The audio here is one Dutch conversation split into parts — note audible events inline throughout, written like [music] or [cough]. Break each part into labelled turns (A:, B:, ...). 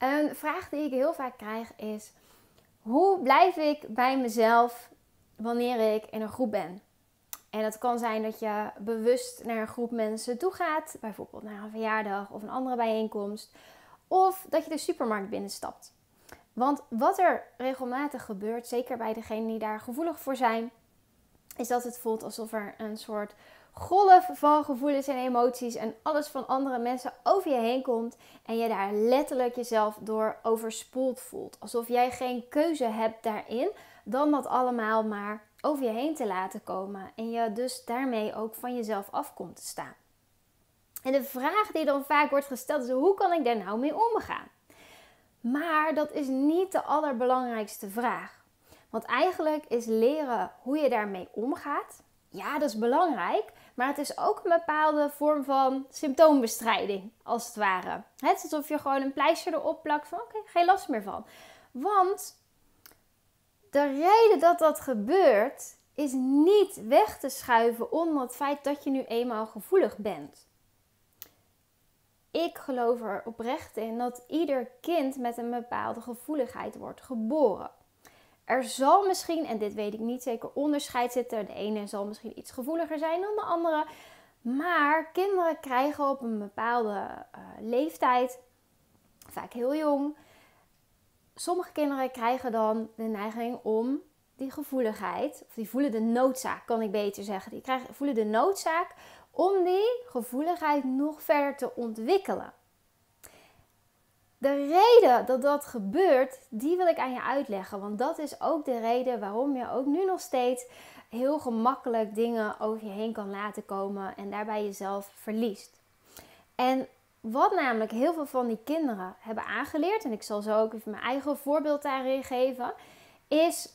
A: Een vraag die ik heel vaak krijg is: hoe blijf ik bij mezelf wanneer ik in een groep ben? En het kan zijn dat je bewust naar een groep mensen toe gaat, bijvoorbeeld naar een verjaardag of een andere bijeenkomst, of dat je de supermarkt binnenstapt. Want wat er regelmatig gebeurt, zeker bij degenen die daar gevoelig voor zijn, is dat het voelt alsof er een soort golf van gevoelens en emoties en alles van andere mensen over je heen komt en je daar letterlijk jezelf door overspoeld voelt. Alsof jij geen keuze hebt daarin dan dat allemaal maar over je heen te laten komen en je dus daarmee ook van jezelf af komt te staan. En de vraag die dan vaak wordt gesteld is: hoe kan ik daar nou mee omgaan? Maar dat is niet de allerbelangrijkste vraag. Want eigenlijk is leren hoe je daarmee omgaat. Ja, dat is belangrijk. Maar het is ook een bepaalde vorm van symptoombestrijding, als het ware. Het is alsof je gewoon een pleister erop plakt van oké, geen last meer van. Want de reden dat dat gebeurt, is niet weg te schuiven onder het feit dat je nu eenmaal gevoelig bent. Ik geloof er oprecht in dat ieder kind met een bepaalde gevoeligheid wordt geboren. Er zal misschien, en dit weet ik niet zeker, onderscheid zitten. De ene zal misschien iets gevoeliger zijn dan de andere. Maar kinderen krijgen op een bepaalde uh, leeftijd, vaak heel jong, sommige kinderen krijgen dan de neiging om die gevoeligheid, of die voelen de noodzaak, kan ik beter zeggen. Die krijgen, voelen de noodzaak om die gevoeligheid nog verder te ontwikkelen. De reden dat dat gebeurt, die wil ik aan je uitleggen. Want dat is ook de reden waarom je ook nu nog steeds heel gemakkelijk dingen over je heen kan laten komen en daarbij jezelf verliest. En wat namelijk heel veel van die kinderen hebben aangeleerd, en ik zal zo ook even mijn eigen voorbeeld daarin geven, is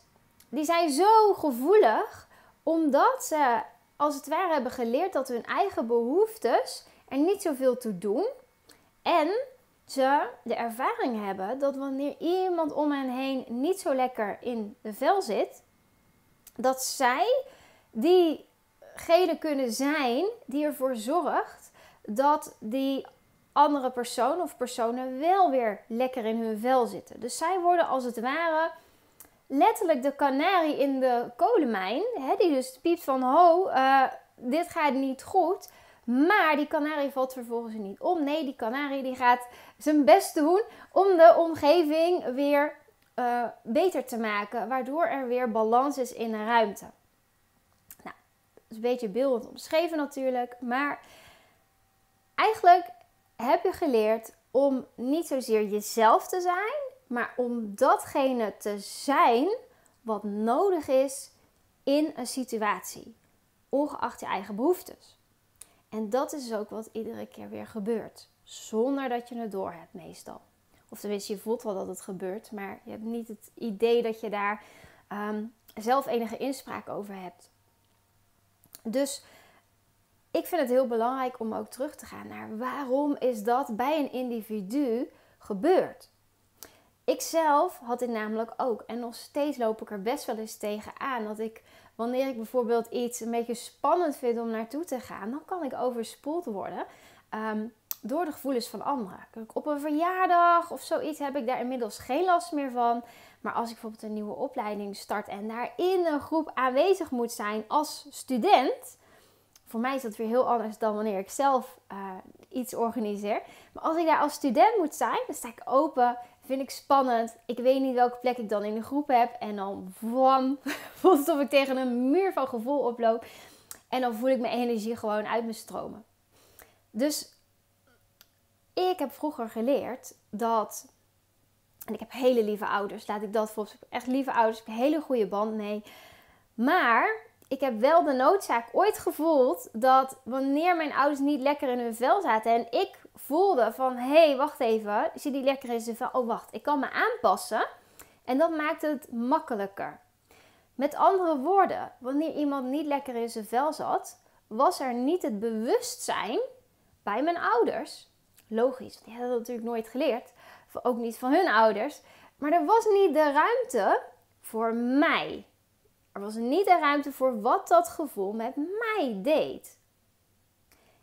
A: die zijn zo gevoelig omdat ze als het ware hebben geleerd dat hun eigen behoeftes er niet zoveel toe doen. En ze de ervaring hebben dat wanneer iemand om hen heen niet zo lekker in de vel zit, dat zij diegene kunnen zijn die ervoor zorgt dat die andere persoon of personen wel weer lekker in hun vel zitten. Dus zij worden als het ware letterlijk de kanarie in de kolenmijn, hè, die dus piept van ho, uh, dit gaat niet goed. Maar die kanarie valt vervolgens niet om. Nee, die kanarie die gaat zijn best doen om de omgeving weer uh, beter te maken, waardoor er weer balans is in de ruimte. Nou, dat is een beetje beeldend omschreven natuurlijk, maar eigenlijk heb je geleerd om niet zozeer jezelf te zijn, maar om datgene te zijn wat nodig is in een situatie, ongeacht je eigen behoeftes. En dat is ook wat iedere keer weer gebeurt, zonder dat je het doorhebt meestal. Of tenminste, je voelt wel dat het gebeurt, maar je hebt niet het idee dat je daar ehm, zelf enige inspraak over hebt. Dus ik vind het heel belangrijk om ook terug te gaan naar waarom is dat bij een individu gebeurd. Ik zelf had dit namelijk ook. En nog steeds loop ik er best wel eens tegen aan. Dat ik, wanneer ik bijvoorbeeld iets een beetje spannend vind om naartoe te gaan, dan kan ik overspoeld worden um, door de gevoelens van anderen. Op een verjaardag of zoiets heb ik daar inmiddels geen last meer van. Maar als ik bijvoorbeeld een nieuwe opleiding start en daar in een groep aanwezig moet zijn als student, voor mij is dat weer heel anders dan wanneer ik zelf uh, iets organiseer. Maar als ik daar als student moet zijn, dan sta ik open, vind ik spannend. Ik weet niet welke plek ik dan in de groep heb. En dan wam, [laughs] voelt ik tegen een muur van gevoel oploop. En dan voel ik mijn energie gewoon uit me stromen. Dus ik heb vroeger geleerd dat. En ik heb hele lieve ouders, laat ik dat volgens. Echt lieve ouders, ik heb een hele goede band mee. Maar ik heb wel de noodzaak ooit gevoeld dat wanneer mijn ouders niet lekker in hun vel zaten en ik voelde van hé, hey, wacht even, zit die lekker in zijn vel? Oh, wacht, ik kan me aanpassen. En dat maakt het makkelijker. Met andere woorden, wanneer iemand niet lekker in zijn vel zat, was er niet het bewustzijn bij mijn ouders. Logisch, die hadden dat natuurlijk nooit geleerd. Ook niet van hun ouders. Maar er was niet de ruimte voor mij. Er was niet de ruimte voor wat dat gevoel met mij deed.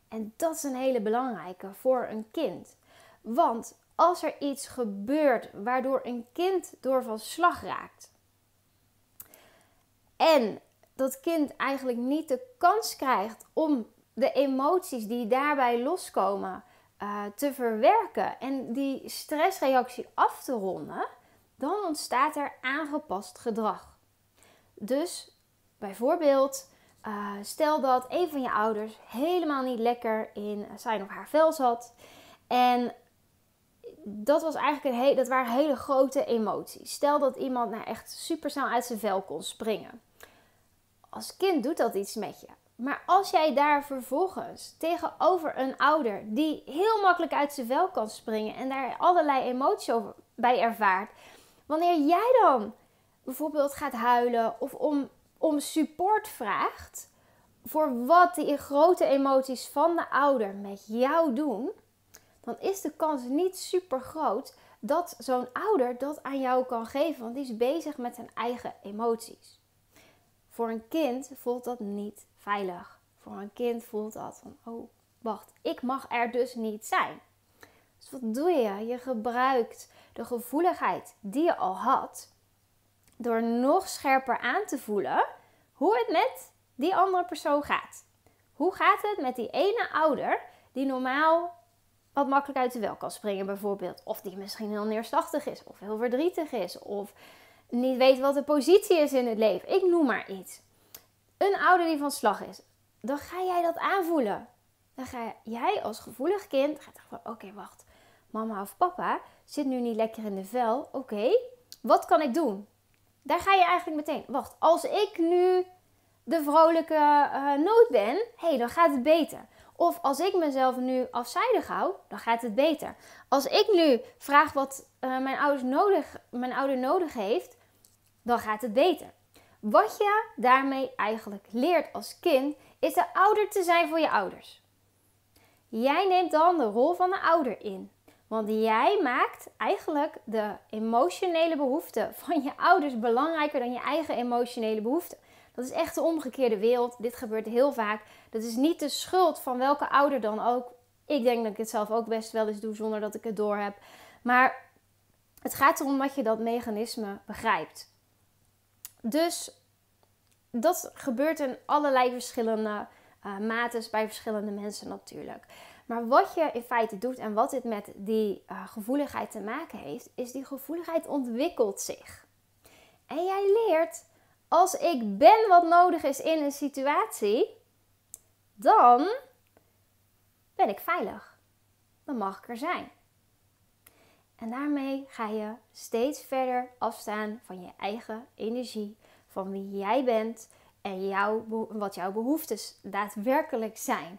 A: En dat is een hele belangrijke voor een kind. Want als er iets gebeurt waardoor een kind door van slag raakt. En dat kind eigenlijk niet de kans krijgt om de emoties die daarbij loskomen uh, te verwerken en die stressreactie af te ronden, dan ontstaat er aangepast gedrag. Dus bijvoorbeeld, uh, stel dat een van je ouders helemaal niet lekker in zijn of haar vel zat en dat, was eigenlijk een dat waren hele grote emoties. Stel dat iemand nou echt super snel uit zijn vel kon springen. Als kind doet dat iets met je. Maar als jij daar vervolgens tegenover een ouder die heel makkelijk uit zijn vel kan springen en daar allerlei emoties over bij ervaart, wanneer jij dan bijvoorbeeld gaat huilen of om, om support vraagt voor wat die grote emoties van de ouder met jou doen, dan is de kans niet super groot dat zo'n ouder dat aan jou kan geven, want die is bezig met zijn eigen emoties. Voor een kind voelt dat niet veilig. Voor een kind voelt dat van, oh, wacht, ik mag er dus niet zijn. Dus wat doe je? Je gebruikt de gevoeligheid die je al had, door nog scherper aan te voelen hoe het met die andere persoon gaat. Hoe gaat het met die ene ouder die normaal wat makkelijk uit de wel kan springen, bijvoorbeeld? Of die misschien heel neerslachtig is, of heel verdrietig is, of niet weet wat de positie is in het leven. Ik noem maar iets. Een ouder die van slag is, dan ga jij dat aanvoelen. Dan ga jij als gevoelig kind gaat van oké, wacht. Mama of papa zit nu niet lekker in de vel. Oké, wat kan ik doen? Daar ga je eigenlijk meteen. Wacht, als ik nu de vrolijke uh, noot ben, hé, hey, dan gaat het beter. Of als ik mezelf nu afzijdig hou, dan gaat het beter. Als ik nu vraag wat uh, mijn, ouders nodig, mijn ouder nodig heeft, dan gaat het beter. Wat je daarmee eigenlijk leert als kind, is de ouder te zijn voor je ouders. Jij neemt dan de rol van de ouder in. Want jij maakt eigenlijk de emotionele behoeften van je ouders belangrijker dan je eigen emotionele behoeften. Dat is echt de omgekeerde wereld. Dit gebeurt heel vaak. Dat is niet de schuld van welke ouder dan ook. Ik denk dat ik het zelf ook best wel eens doe zonder dat ik het door heb. Maar het gaat erom dat je dat mechanisme begrijpt. Dus dat gebeurt in allerlei verschillende uh, mates bij verschillende mensen natuurlijk. Maar wat je in feite doet en wat dit met die uh, gevoeligheid te maken heeft, is die gevoeligheid ontwikkelt zich. En jij leert, als ik ben wat nodig is in een situatie, dan ben ik veilig. Dan mag ik er zijn. En daarmee ga je steeds verder afstaan van je eigen energie, van wie jij bent en jouw, wat jouw behoeftes daadwerkelijk zijn.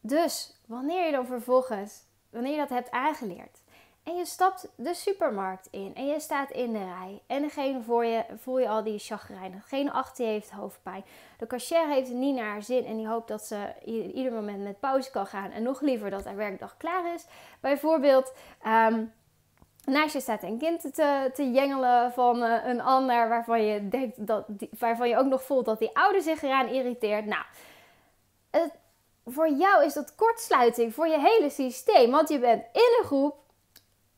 A: Dus wanneer je dan vervolgens, wanneer je dat hebt aangeleerd en je stapt de supermarkt in en je staat in de rij en degene voor je voel je al die chagrijn, degene achter je heeft hoofdpijn, de cashier heeft het niet naar haar zin en die hoopt dat ze ieder moment met pauze kan gaan en nog liever dat haar werkdag klaar is. Bijvoorbeeld um, naast je staat een kind te, te jengelen van uh, een ander waarvan je, denkt dat die, waarvan je ook nog voelt dat die ouder zich eraan irriteert. Nou, voor jou is dat kortsluiting voor je hele systeem. Want je bent in een groep.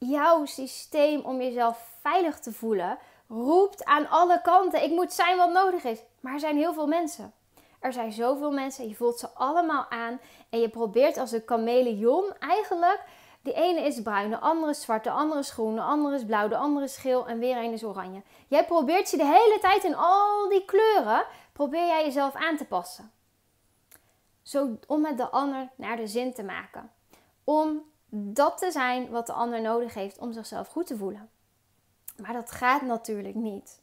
A: Jouw systeem om jezelf veilig te voelen roept aan alle kanten: ik moet zijn wat nodig is. Maar er zijn heel veel mensen. Er zijn zoveel mensen, je voelt ze allemaal aan en je probeert als een chameleon eigenlijk de ene is bruin, de andere is zwart, de andere is groen, de andere is blauw, de andere is geel en weer een is oranje. Jij probeert je de hele tijd in al die kleuren, probeer jij jezelf aan te passen. Zo, om het de ander naar de zin te maken. Om dat te zijn wat de ander nodig heeft om zichzelf goed te voelen. Maar dat gaat natuurlijk niet.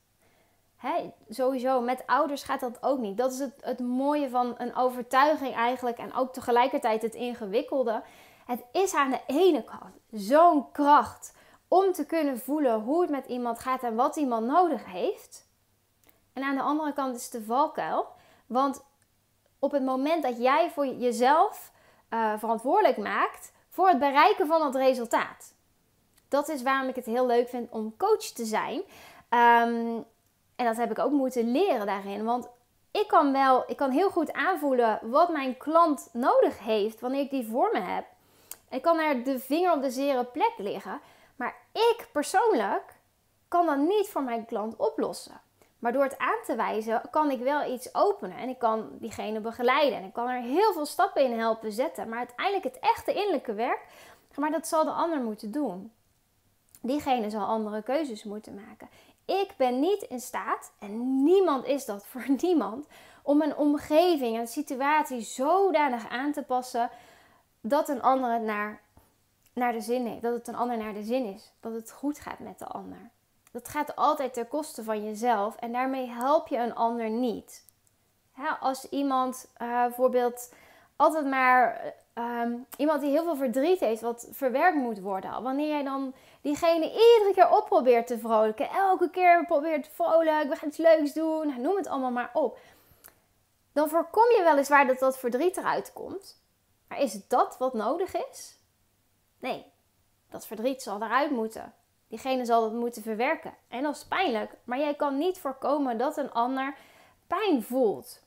A: Sowieso, met ouders gaat dat ook niet. Dat is het, het mooie van een overtuiging eigenlijk en ook tegelijkertijd het ingewikkelde. Het is aan de ene kant zo'n kracht om te kunnen voelen hoe het met iemand gaat en wat iemand nodig heeft. En aan de andere kant is het de valkuil. Want op het moment dat jij voor jezelf uh, verantwoordelijk maakt voor het bereiken van dat resultaat. Dat is waarom ik het heel leuk vind om coach te zijn. Um, en dat heb ik ook moeten leren daarin. Want ik kan wel, ik kan heel goed aanvoelen wat mijn klant nodig heeft wanneer ik die voor me heb. Ik kan er de vinger op de zere plek liggen. Maar ik persoonlijk kan dat niet voor mijn klant oplossen. Maar door het aan te wijzen kan ik wel iets openen en ik kan diegene begeleiden en ik kan er heel veel stappen in helpen zetten. Maar uiteindelijk het echte innerlijke werk, maar dat zal de ander moeten doen. Diegene zal andere keuzes moeten maken. Ik ben niet in staat, en niemand is dat voor [laughs] niemand, om een omgeving, een situatie zodanig aan te passen dat een ander het naar, naar de zin heeft. Dat het een ander naar de zin is. Dat het goed gaat met de ander. Dat gaat altijd ten koste van jezelf en daarmee help je een ander niet. als iemand uh, bijvoorbeeld altijd maar ehm, iemand die heel veel verdriet heeft, wat verwerkt moet worden. Wanneer jij dan diegene iedere keer op probeert te vrolijken, elke keer probeert vrolijk, we gaan iets leuks doen, noem het allemaal maar op. Dan voorkom je weliswaar dat dat verdriet eruit komt. Maar is dat wat nodig is? Nee, dat verdriet zal eruit moeten. Diegene zal dat moeten verwerken. En dat is pijnlijk, maar jij kan niet voorkomen dat een ander pijn voelt.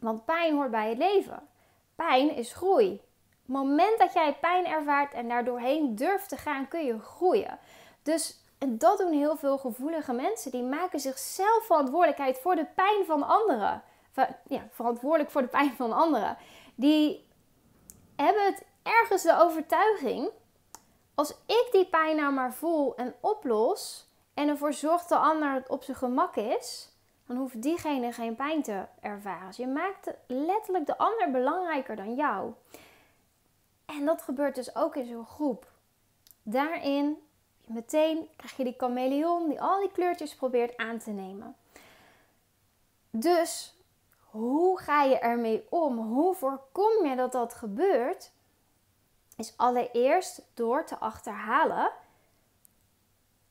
A: Want pijn hoort bij het leven. Pijn is groei. Het moment dat jij pijn ervaart en daardoorheen durft te gaan, kun je groeien. Dus en dat doen heel veel gevoelige mensen. Die maken zichzelf verantwoordelijkheid voor de pijn van anderen. Ja, verantwoordelijk voor de pijn van anderen. Die hebben het ergens de overtuiging als ik die pijn nou maar voel en oplos en ervoor zorg dat de ander het op zijn gemak is, dan hoeft diegene geen pijn te ervaren. Dus je maakt letterlijk de ander belangrijker dan jou. En dat gebeurt dus ook in zo'n groep. Daarin meteen krijg je die chameleon die al die kleurtjes probeert aan te nemen. Dus hoe ga je ermee om? Hoe voorkom je dat dat gebeurt? Is allereerst door te achterhalen: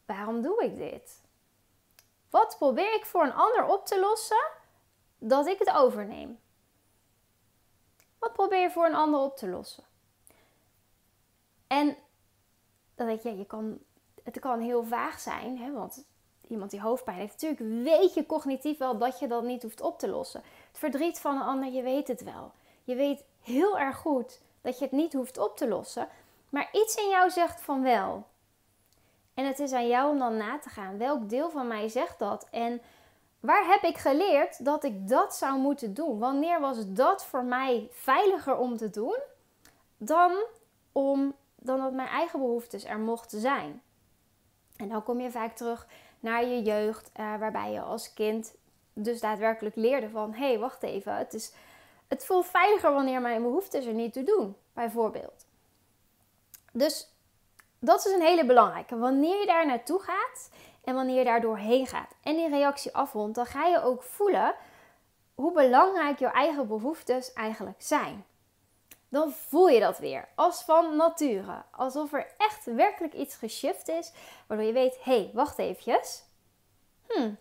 A: waarom doe ik dit? Wat probeer ik voor een ander op te lossen dat ik het overneem? Wat probeer je voor een ander op te lossen? En dan denk je, je kan, het kan heel vaag zijn, hè, want iemand die hoofdpijn heeft, natuurlijk weet je cognitief wel dat je dat niet hoeft op te lossen. Het verdriet van een ander, je weet het wel. Je weet heel erg goed dat je het niet hoeft op te lossen. Maar iets in jou zegt van wel. En het is aan jou om dan na te gaan. Welk deel van mij zegt dat? En waar heb ik geleerd dat ik dat zou moeten doen? Wanneer was dat voor mij veiliger om te doen dan, om, dan dat mijn eigen behoeftes er mochten zijn? En dan kom je vaak terug naar je jeugd, uh, waarbij je als kind dus daadwerkelijk leerde van... hé, hey, wacht even, het is het voelt veiliger wanneer mijn behoeftes er niet toe doen, bijvoorbeeld. Dus dat is een hele belangrijke. Wanneer je daar naartoe gaat en wanneer je daar doorheen gaat en die reactie afrondt, dan ga je ook voelen hoe belangrijk jouw eigen behoeftes eigenlijk zijn. Dan voel je dat weer als van nature. Alsof er echt werkelijk iets geshift is, waardoor je weet: hé, hey, wacht eventjes. Hm,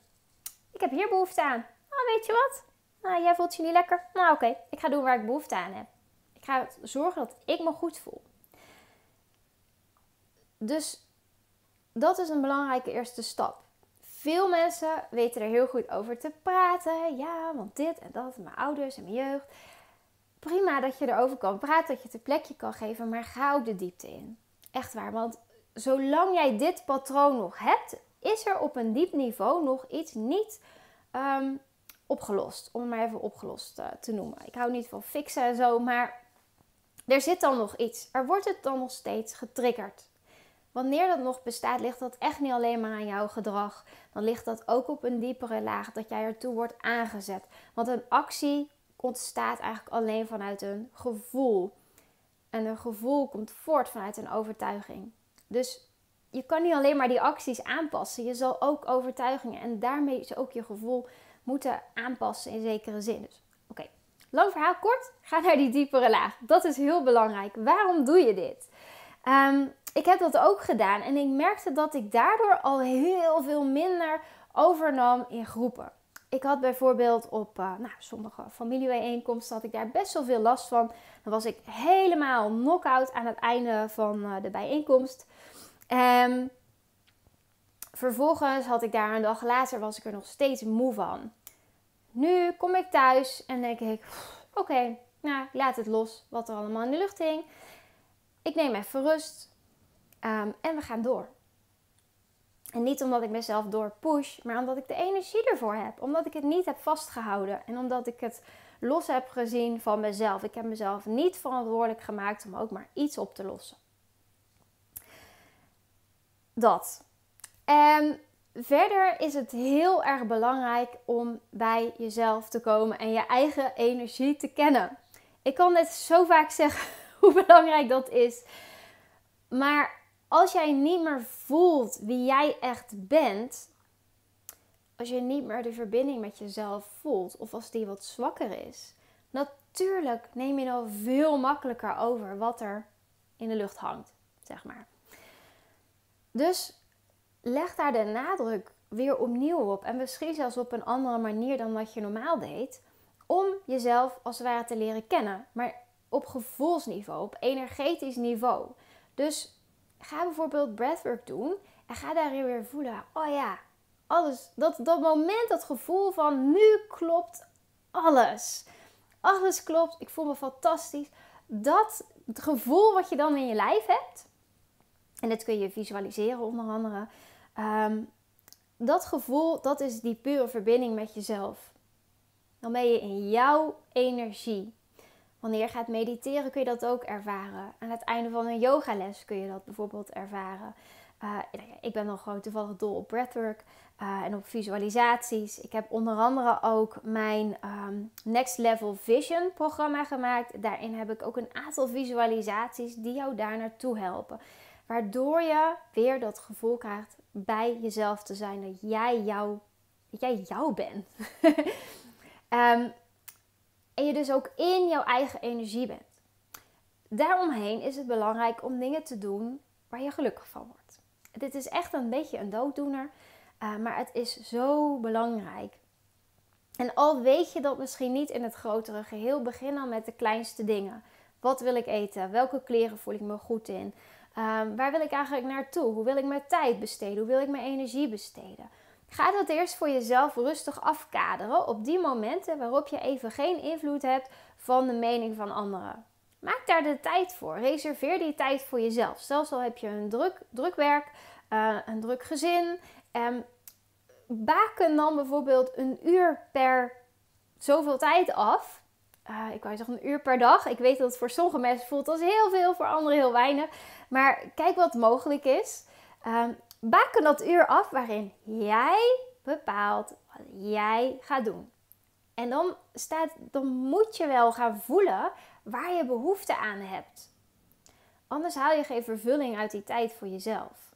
A: ik heb hier behoefte aan. Nou, weet je wat? Nou, jij voelt je niet lekker. Nou, oké, ik ga doen waar ik behoefte aan heb. Ik ga zorgen dat ik me goed voel. Dus dat is een belangrijke eerste stap. Veel mensen weten er heel goed over te praten. Ja, want dit en dat, mijn ouders en mijn jeugd. Prima dat je erover kan praten, dat je het een plekje kan geven, maar ga ook de diepte in. Echt waar, want zolang jij dit patroon nog hebt, is er op een diep niveau nog iets niet ehm, opgelost. Om het maar even opgelost uh, te noemen. Ik hou niet van fixen en zo, maar er zit dan nog iets. Er wordt het dan nog steeds getriggerd. Wanneer dat nog bestaat, ligt dat echt niet alleen maar aan jouw gedrag. Dan ligt dat ook op een diepere laag dat jij ertoe wordt aangezet. Want een actie ontstaat eigenlijk alleen vanuit een gevoel. En een gevoel komt voort vanuit een overtuiging. Dus je kan niet alleen maar die acties aanpassen. Je zal ook overtuigingen en daarmee is ook je gevoel moeten aanpassen in zekere zin. Dus oké, lang verhaal kort, ga naar die diepere laag. Dat is heel belangrijk. Waarom doe je dit? Ehm, ik heb dat ook gedaan en ik merkte dat ik daardoor al heel veel minder overnam in groepen. Ik had bijvoorbeeld op uh, nou, sommige familiebijeenkomsten had ik daar best wel veel last van. Dan was ik helemaal knock-out aan het einde van uh, de bijeenkomst. Um, Vervolgens had ik daar een dag later, was ik er nog steeds moe van. Nu kom ik thuis en denk ik, oké, nou, laat het los wat er allemaal in de lucht hing. ik neem even rust ehm, en we gaan door. En niet omdat ik mezelf door push, maar omdat ik de energie ervoor heb. Omdat ik het niet heb vastgehouden en omdat ik het los heb gezien van mezelf. Ik heb mezelf niet verantwoordelijk gemaakt om ook maar iets op te lossen. Dat. En verder is het heel erg belangrijk om bij jezelf te komen en je eigen energie te kennen. Ik kan net zo vaak [laughs] zeggen hoe belangrijk dat is. Maar als jij niet meer voelt wie jij echt bent, als je niet meer de verbinding met jezelf voelt, of als die wat zwakker is, natuurlijk neem je dan veel makkelijker over wat er in de lucht hangt, zeg maar. Dus leg daar de nadruk weer opnieuw op en misschien zelfs op een andere manier dan wat je normaal deed, om jezelf als het ware te leren kennen, maar op gevoelsniveau, op energetisch niveau. Dus ga bijvoorbeeld breathwork doen en ga daarin weer voelen, oh ja, alles, dat, dat moment, dat gevoel van nu klopt alles. Alles klopt, ik voel me fantastisch. Dat het gevoel wat je dan in je lijf hebt, en dit kun je visualiseren onder andere. Ehm, dat gevoel, dat is die pure verbinding met jezelf. Dan ben je in jouw energie. Wanneer je gaat mediteren kun je dat ook ervaren. Aan het einde van een yogales kun je dat bijvoorbeeld ervaren. Uh, ik ben nog gewoon toevallig dol op breathwork uh, en op visualisaties. Ik heb onder andere ook mijn ehm, Next Level Vision programma gemaakt. Daarin heb ik ook een aantal visualisaties die jou daar naartoe helpen. Waardoor je weer dat gevoel krijgt bij jezelf te zijn. Dat jij jou, jij jou bent. um, [laughs] en je dus ook in jouw eigen energie bent. Daaromheen is het belangrijk om dingen te doen waar je gelukkig van wordt. Dit is echt een beetje een dooddoener, uh, maar het is zo belangrijk. En al weet je dat misschien niet in het grotere geheel, begin dan met de kleinste dingen. Wat wil ik eten? Welke kleren voel ik me goed in? Um, waar wil ik eigenlijk naartoe? Hoe wil ik mijn tijd besteden? Hoe wil ik mijn energie besteden? Ga dat eerst voor jezelf rustig afkaderen op die momenten waarop je even geen invloed hebt van de mening van anderen. Maak daar de tijd voor. Reserveer die tijd voor jezelf. Zelfs al heb je een druk, druk werk, uh, een druk gezin. Um, baken dan bijvoorbeeld een uur per zoveel tijd af. Uh, ik wou zeggen een uur per dag. Ik weet dat het voor sommige mensen voelt als heel veel, voor anderen heel weinig. Maar kijk wat mogelijk is. Um, baken dat uur af waarin jij bepaalt wat jij gaat doen. En dan, staat, dan moet je wel gaan voelen waar je behoefte aan hebt. Anders haal je geen vervulling uit die tijd voor jezelf.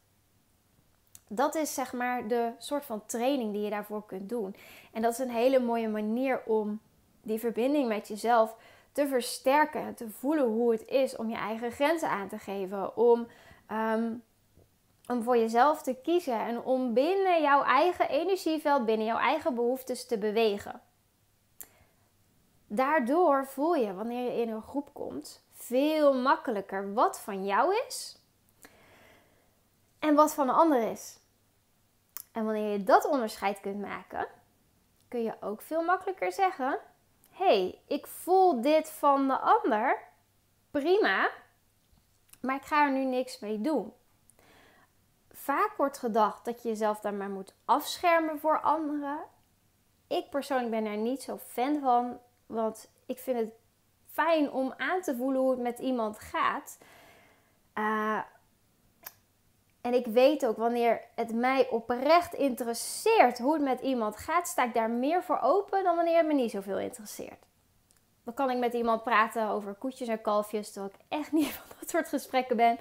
A: Dat is zeg maar de soort van training die je daarvoor kunt doen. En dat is een hele mooie manier om die verbinding met jezelf te versterken. Te voelen hoe het is om je eigen grenzen aan te geven. Om ehm, om voor jezelf te kiezen en om binnen jouw eigen energieveld, binnen jouw eigen behoeftes te bewegen. Daardoor voel je wanneer je in een groep komt veel makkelijker wat van jou is en wat van de ander is. En wanneer je dat onderscheid kunt maken, kun je ook veel makkelijker zeggen: hey, ik voel dit van de ander, prima, maar ik ga er nu niks mee doen vaak wordt gedacht dat je jezelf daar maar moet afschermen voor anderen. Ik persoonlijk ben er niet zo fan van, want ik vind het fijn om aan te voelen hoe het met iemand gaat. Uh, en ik weet ook wanneer het mij oprecht interesseert hoe het met iemand gaat, sta ik daar meer voor open dan wanneer het me niet zoveel interesseert. Dan kan ik met iemand praten over koetjes en kalfjes, terwijl ik echt niet [laughs] van dat soort gesprekken ben.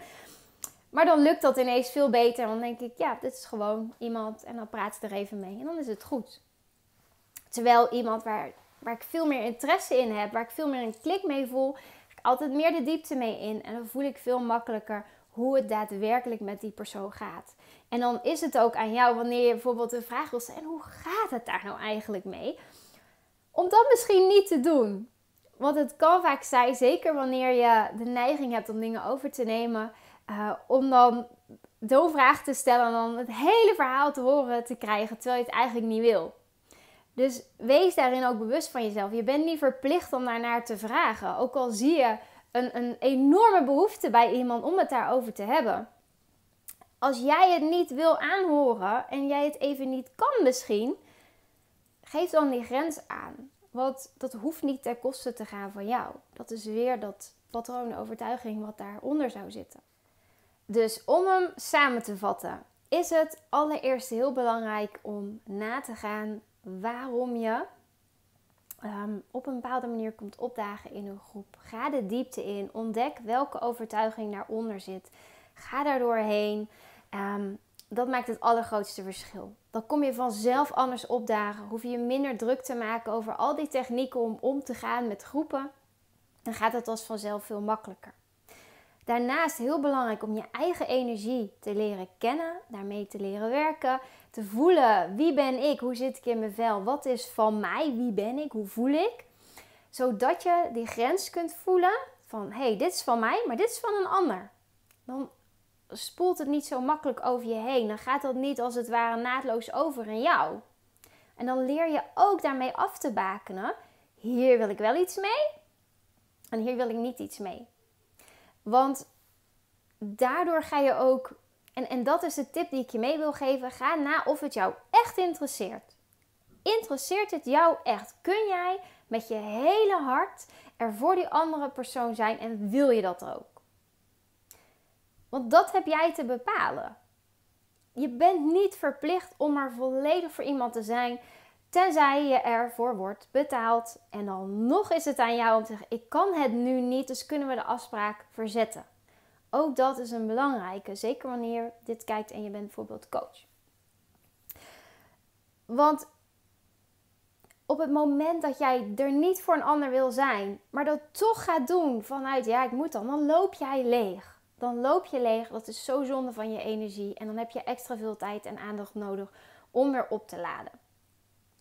A: Maar dan lukt dat ineens veel beter. Dan denk ik, ja, dit is gewoon iemand en dan praat ze er even mee en dan is het goed. Terwijl iemand waar, waar ik veel meer interesse in heb, waar ik veel meer een klik mee voel, ik altijd meer de diepte mee in. En dan voel ik veel makkelijker hoe het daadwerkelijk met die persoon gaat. En dan is het ook aan jou wanneer je bijvoorbeeld een vraag wil stellen: hoe gaat het daar nou eigenlijk mee? Om dat misschien niet te doen. Want het kan vaak zijn, zeker wanneer je de neiging hebt om dingen over te nemen, uh, om dan zo'n vraag te stellen en dan het hele verhaal te horen te krijgen terwijl je het eigenlijk niet wil. Dus wees daarin ook bewust van jezelf. Je bent niet verplicht om daarnaar te vragen. Ook al zie je een, een enorme behoefte bij iemand om het daarover te hebben. Als jij het niet wil aanhoren en jij het even niet kan misschien, geef dan die grens aan. Want dat hoeft niet ten koste te gaan van jou. Dat is weer dat patroon overtuiging wat daaronder zou zitten. Dus om hem samen te vatten, is het allereerst heel belangrijk om na te gaan waarom je Ehm, op een bepaalde manier komt opdagen in een groep. Ga de diepte in. Ontdek welke overtuiging daaronder zit. Ga daar doorheen. Ehm, dat maakt het allergrootste verschil. Dan kom je vanzelf anders opdagen. Hoef je je minder druk te maken over al die technieken om om te gaan met groepen. Dan gaat het als vanzelf veel makkelijker. Daarnaast heel belangrijk om je eigen energie te leren kennen, daarmee te leren werken, te voelen wie ben ik, hoe zit ik in mijn vel, wat is van mij, wie ben ik, hoe voel ik. Zodat je die grens kunt voelen van hé, hey, dit is van mij, maar dit is van een ander. Dan spoelt het niet zo makkelijk over je heen. Dan gaat dat niet als het ware naadloos over in jou. En dan leer je ook daarmee af te bakenen. Hier wil ik wel iets mee en hier wil ik niet iets mee. Want daardoor ga je ook, en, en dat is de tip die ik je mee wil geven, ga na of het jou echt interesseert. Interesseert het jou echt? Kun jij met je hele hart er voor die andere persoon zijn en wil je dat ook? Want dat heb jij te bepalen. Je bent niet verplicht om er volledig voor iemand te zijn, tenzij je ervoor wordt betaald. En dan nog is het aan jou om te zeggen: Ik kan het nu niet, dus kunnen we de afspraak verzetten. Ook dat is een belangrijke, zeker wanneer je dit kijkt en je bent bijvoorbeeld coach. Want op het moment dat jij er niet voor een ander wil zijn, maar dat toch gaat doen vanuit ja, ik moet dan, dan loop jij leeg. Dan loop je leeg, dat is zo zonde van je energie en dan heb je extra veel tijd en aandacht nodig om weer op te laden.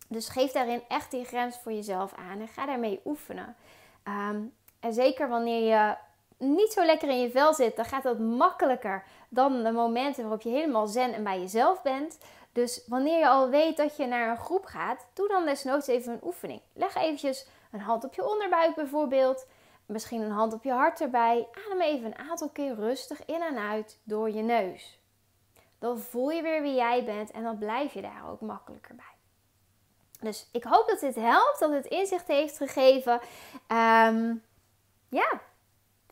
A: Dus geef daarin echt die grens voor jezelf aan en ga daarmee oefenen. Ehm, en zeker wanneer je niet zo lekker in je vel zit, dan gaat dat makkelijker dan de momenten waarop je helemaal zen en bij jezelf bent. Dus wanneer je al weet dat je naar een groep gaat, doe dan desnoods even een oefening. Leg eventjes een hand op je onderbuik bijvoorbeeld. Misschien een hand op je hart erbij. Adem even een aantal keer rustig in en uit door je neus. Dan voel je weer wie jij bent en dan blijf je daar ook makkelijker bij. Dus ik hoop dat dit helpt, dat het inzicht heeft gegeven. Ehm, ja,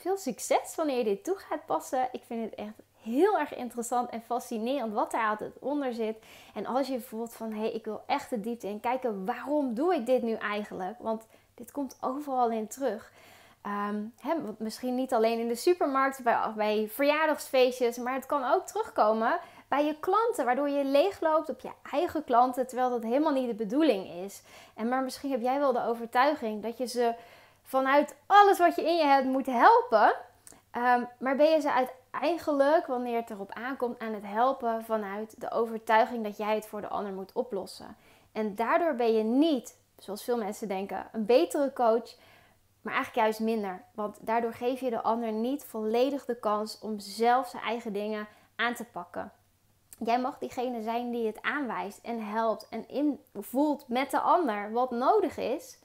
A: veel succes wanneer je dit toe gaat passen. Ik vind het echt heel erg interessant en fascinerend wat daar altijd onder zit. En als je voelt van hé, hey, ik wil echt de diepte in kijken, waarom doe ik dit nu eigenlijk? Want dit komt overal in terug. Um, misschien niet alleen in de supermarkt, bij, bij verjaardagsfeestjes, maar het kan ook terugkomen bij je klanten, waardoor je leegloopt op je eigen klanten, terwijl dat helemaal niet de bedoeling is. En maar misschien heb jij wel de overtuiging dat je ze vanuit alles wat je in je hebt moet helpen. Ehm, maar ben je ze uiteindelijk, wanneer het erop aankomt, aan het helpen vanuit de overtuiging dat jij het voor de ander moet oplossen. En daardoor ben je niet, zoals veel mensen denken, een betere coach, maar eigenlijk juist minder. Want daardoor geef je de ander niet volledig de kans om zelf zijn eigen dingen aan te pakken. Jij mag diegene zijn die het aanwijst en helpt en invoelt met de ander wat nodig is.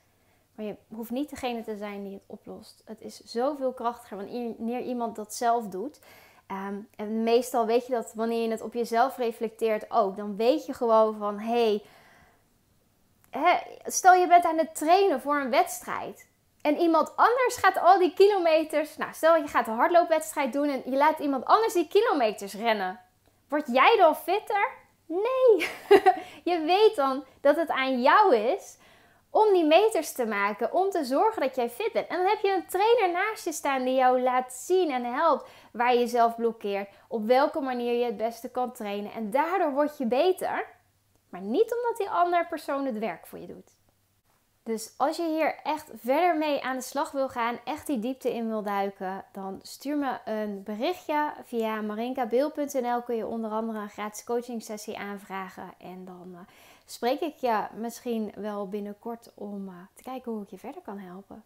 A: Maar je hoeft niet degene te zijn die het oplost. Het is zoveel krachtiger wanneer iemand dat zelf doet. Ehm, en meestal weet je dat wanneer je het op jezelf reflecteert ook. Dan weet je gewoon van hé, hey, stel je bent aan het trainen voor een wedstrijd. En iemand anders gaat al die kilometers. Nou, stel je gaat een hardloopwedstrijd doen en je laat iemand anders die kilometers rennen. Word jij dan fitter? Nee. [laughs] je weet dan dat het aan jou is om die meters te maken, om te zorgen dat jij fit bent. En dan heb je een trainer naast je staan die jou laat zien en helpt waar je jezelf blokkeert, op welke manier je het beste kan trainen. En daardoor word je beter, maar niet omdat die andere persoon het werk voor je doet. Dus als je hier echt verder mee aan de slag wil gaan, echt die diepte in wil duiken, dan stuur me een berichtje. Via marinkabeel.nl kun je onder andere een gratis coaching sessie aanvragen. En dan uh, spreek ik je misschien wel binnenkort om uh, te kijken hoe ik je verder kan helpen.